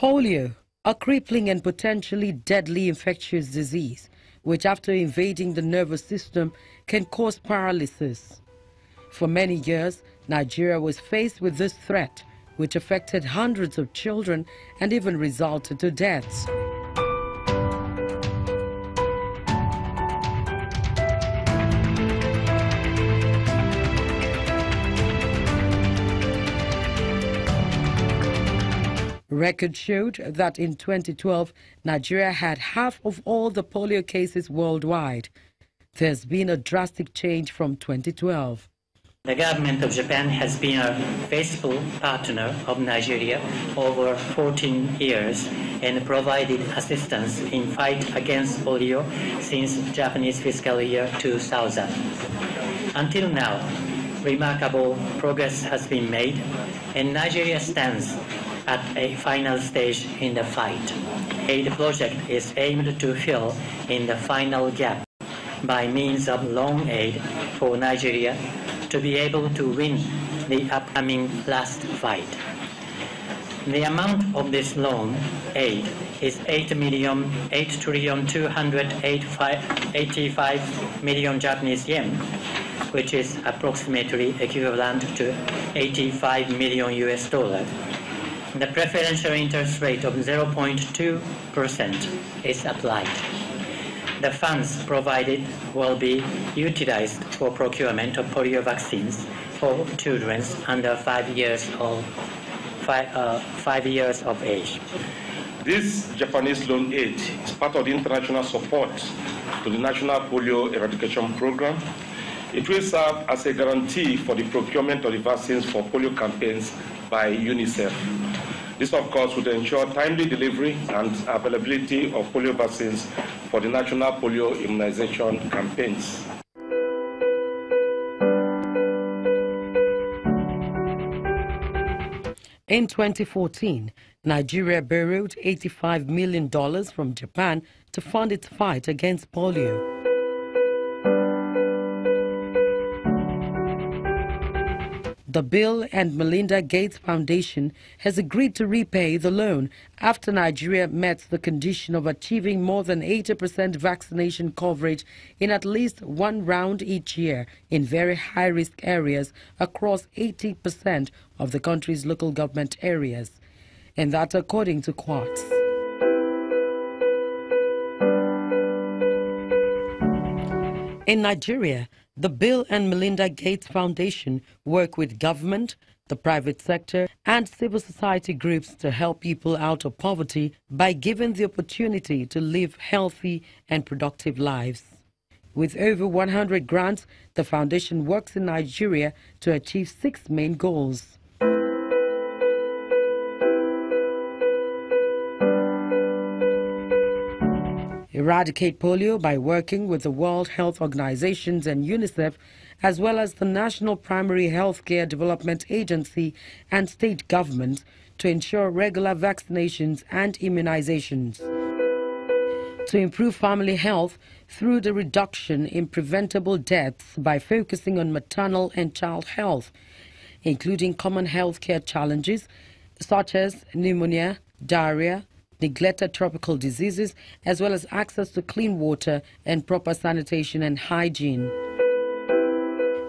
Polio, a crippling and potentially deadly infectious disease, which after invading the nervous system can cause paralysis. For many years, Nigeria was faced with this threat, which affected hundreds of children and even resulted to deaths. Records showed that in 2012, Nigeria had half of all the polio cases worldwide. There's been a drastic change from 2012. The government of Japan has been a faithful partner of Nigeria over 14 years and provided assistance in fight against polio since Japanese fiscal year 2000. Until now, remarkable progress has been made and Nigeria stands at a final stage in the fight. Aid project is aimed to fill in the final gap by means of loan aid for Nigeria to be able to win the upcoming last fight. The amount of this loan aid is 8 million, 8 trillion 285 million Japanese yen, which is approximately equivalent to 85 million US dollars the preferential interest rate of 0.2% is applied. The funds provided will be utilized for procurement of polio vaccines for children under five years of five, uh, five years of age. This Japanese loan aid is part of the international support to the National Polio Eradication Program. It will serve as a guarantee for the procurement of the vaccines for polio campaigns by UNICEF. This, of course, would ensure timely delivery and availability of polio vaccines for the national polio immunization campaigns. In 2014, Nigeria borrowed $85 million from Japan to fund its fight against polio. The Bill and Melinda Gates Foundation has agreed to repay the loan after Nigeria met the condition of achieving more than 80% vaccination coverage in at least one round each year in very high risk areas across 80% of the country's local government areas. And that according to Quartz. In Nigeria, the Bill and Melinda Gates Foundation work with government, the private sector, and civil society groups to help people out of poverty by giving the opportunity to live healthy and productive lives. With over 100 grants, the foundation works in Nigeria to achieve six main goals. Eradicate polio by working with the World Health Organizations and UNICEF, as well as the National Primary Healthcare Development Agency and state governments to ensure regular vaccinations and immunizations. To improve family health through the reduction in preventable deaths by focusing on maternal and child health, including common healthcare challenges such as pneumonia, diarrhea, neglected tropical diseases, as well as access to clean water and proper sanitation and hygiene.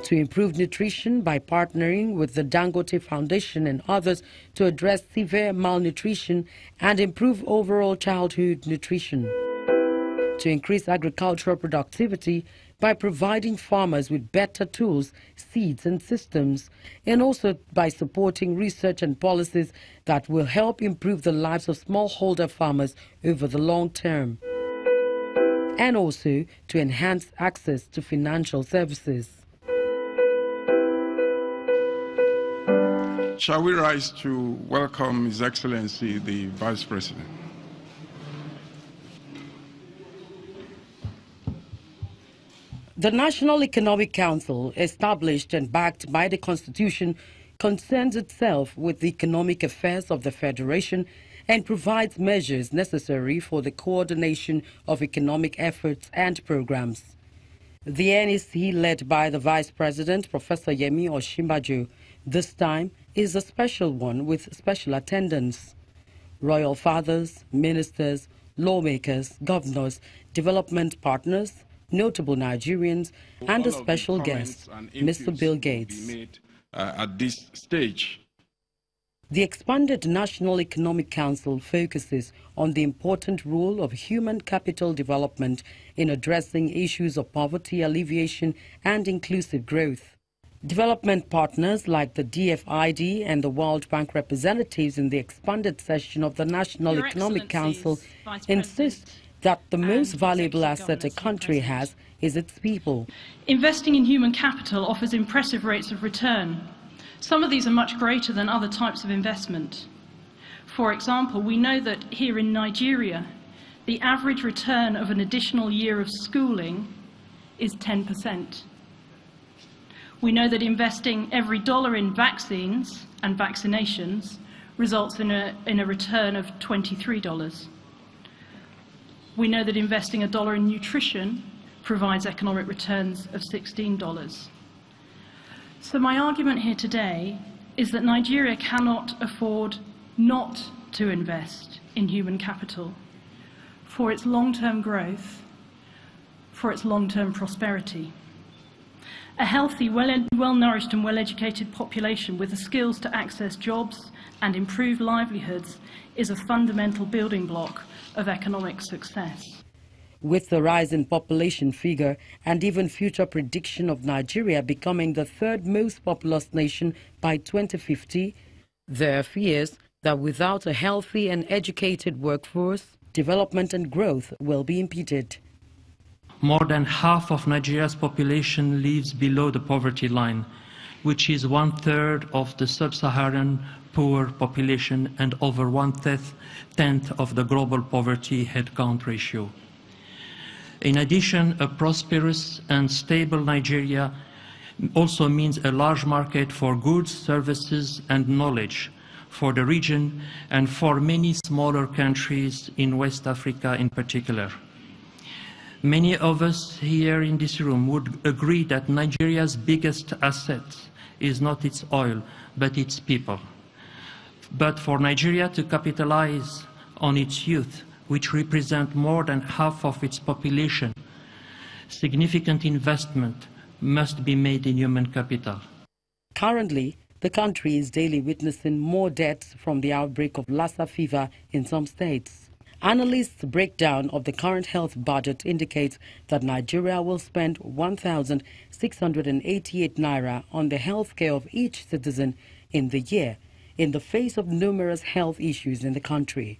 To improve nutrition by partnering with the Dangote Foundation and others to address severe malnutrition and improve overall childhood nutrition. To increase agricultural productivity by providing farmers with better tools, seeds, and systems, and also by supporting research and policies that will help improve the lives of smallholder farmers over the long term, and also to enhance access to financial services. Shall we rise to welcome His Excellency the Vice President? The National Economic Council, established and backed by the Constitution, concerns itself with the economic affairs of the Federation and provides measures necessary for the coordination of economic efforts and programs. The NEC, led by the Vice President, Professor Yemi Osinbajo, this time is a special one with special attendance. Royal fathers, ministers, lawmakers, governors, development partners, notable Nigerians, and a special guest, Mr. Bill Gates. Made, uh, at this stage. The expanded National Economic Council focuses on the important role of human capital development in addressing issues of poverty alleviation and inclusive growth. Development partners like the DFID and the World Bank representatives in the expanded session of the National Your Economic Council Vice insist President that the most valuable asset a country has is its people. Investing in human capital offers impressive rates of return. Some of these are much greater than other types of investment. For example, we know that here in Nigeria, the average return of an additional year of schooling is 10%. We know that investing every dollar in vaccines and vaccinations results in a, in a return of $23. We know that investing a dollar in nutrition provides economic returns of $16. So my argument here today is that Nigeria cannot afford not to invest in human capital for its long-term growth, for its long-term prosperity. A healthy, well- well-nourished and well-educated population with the skills to access jobs and improve livelihoods is a fundamental building block of economic success. With the rise in population figure and even future prediction of Nigeria becoming the third most populous nation by 2050, there are fears that without a healthy and educated workforce, development and growth will be impeded. More than half of Nigeria's population lives below the poverty line, which is one third of the sub Saharan poor population and over one tenth of the global poverty headcount ratio. In addition, a prosperous and stable Nigeria also means a large market for goods, services, and knowledge for the region and for many smaller countries in West Africa in particular. Many of us here in this room would agree that Nigeria's biggest asset is not its oil, but its people. But for Nigeria to capitalize on its youth, which represent more than half of its population, significant investment must be made in human capital. Currently, the country is daily witnessing more deaths from the outbreak of Lassa fever in some states. Analysts' breakdown of the current health budget indicates that Nigeria will spend 1,688 naira on the health care of each citizen in the year, in the face of numerous health issues in the country.